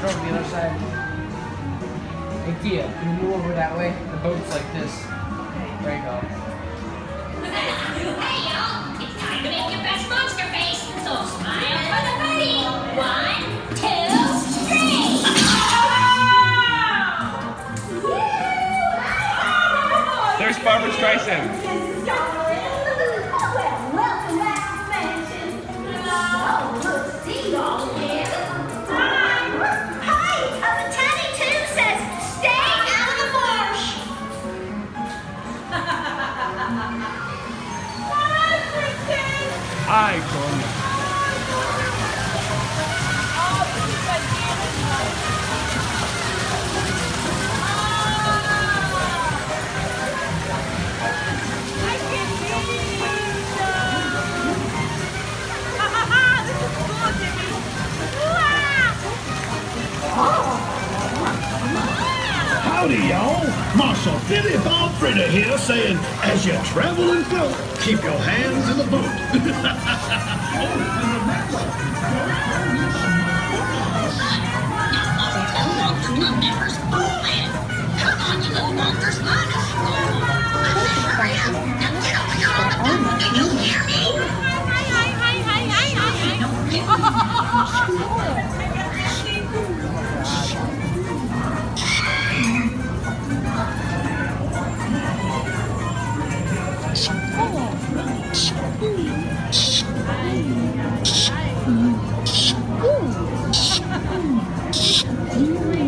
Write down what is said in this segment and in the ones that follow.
it over the other side. Hey Tia, can you move over that way? The boat's like this. There you go. Hey y'all, it's time to make your best monster face. So smile for the party. One, two, three. There's Barbra Streisand. Kristen. Howdy, y'all. Marshal Billy Bob Fritter here saying, as you travel and float, keep your hands in the boat. oh, and remember, No,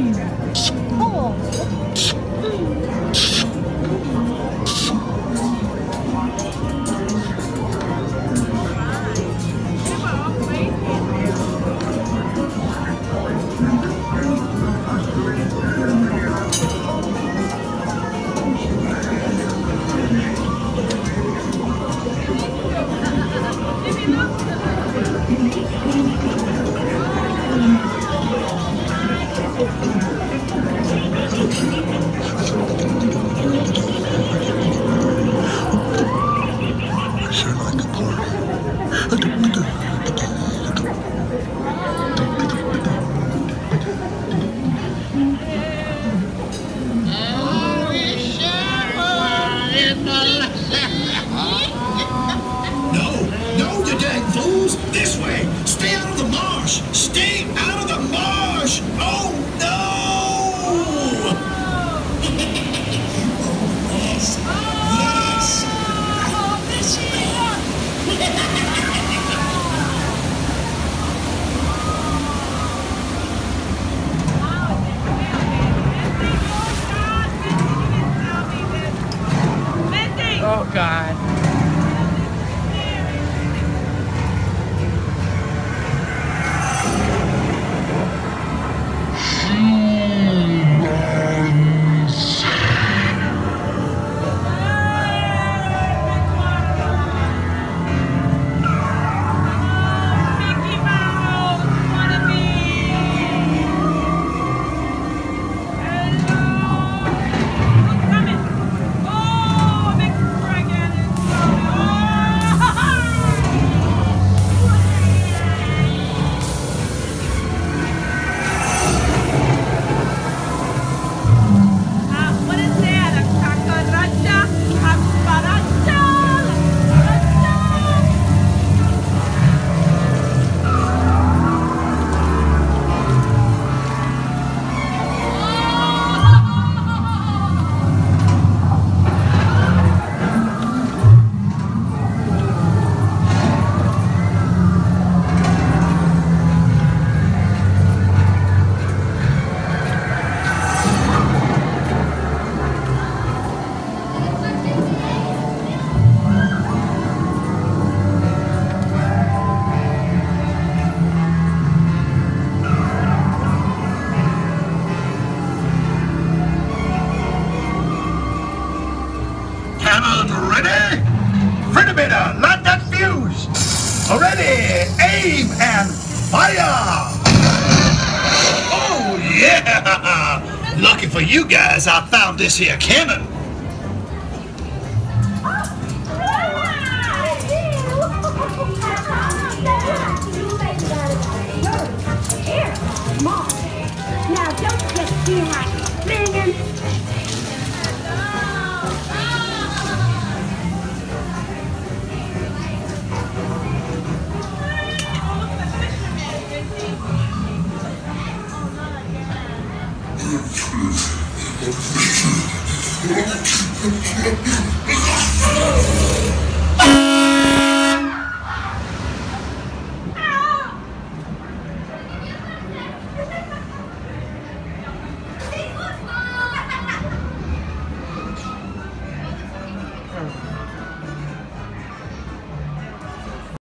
God. Cannon ready? Fritimeter, light that fuse! Ready, aim, and fire! Oh, yeah! Lucky for you guys, I found this here cannon. Oh, my God.